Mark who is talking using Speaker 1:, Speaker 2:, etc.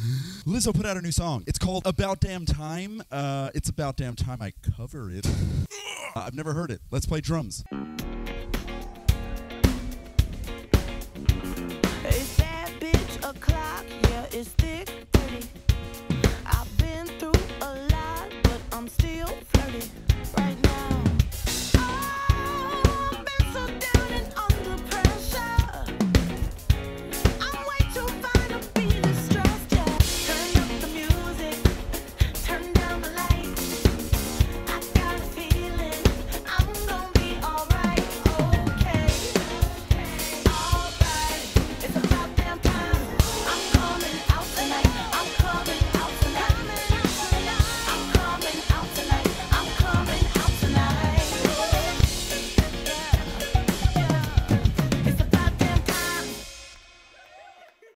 Speaker 1: Lizzo put out a new song. It's called About Damn Time. Uh, it's about damn time I cover it. I've never heard it. Let's play drums.